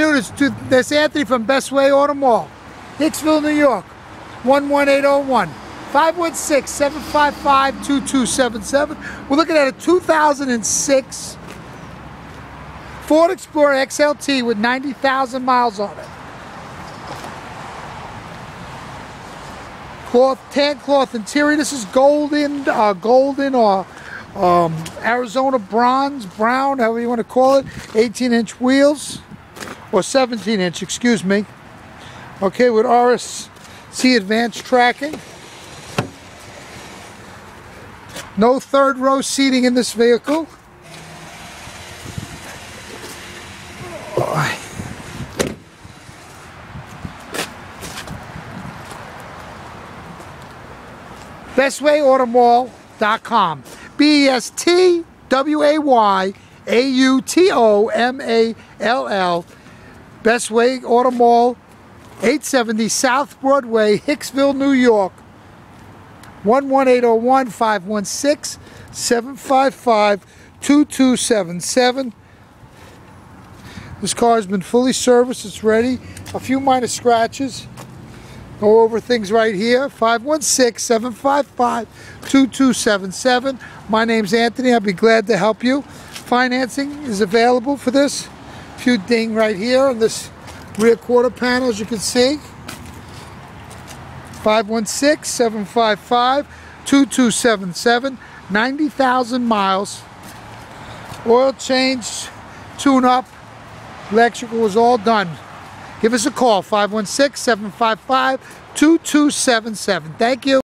afternoon. It's, to, it's Anthony from Best Way Auto Mall, Hicksville, New York, 11801. 516-755-2277. We're looking at a 2006 Ford Explorer XLT with 90,000 miles on it. Cloth, tan cloth interior. This is golden, uh, golden or um, Arizona bronze, brown, however you want to call it. 18 inch wheels or 17 inch, excuse me. Okay, with RSC advanced tracking. No third row seating in this vehicle. BestWayAutomall.com. B-E-S-T-W-A-Y-A-U-T-O-M-A-L-L. Best Way Auto Mall, 870 South Broadway, Hicksville, New York. 11801 516 755 2277. This car has been fully serviced, it's ready. A few minor scratches. Go over things right here. 516-755-2277. My name's Anthony. I'll be glad to help you. Financing is available for this. Few ding right here on this rear quarter panel, as you can see. 516-755-2277. 90,000 miles. Oil change, tune-up, electrical was all done. Give us a call, 516-755-2277. Thank you.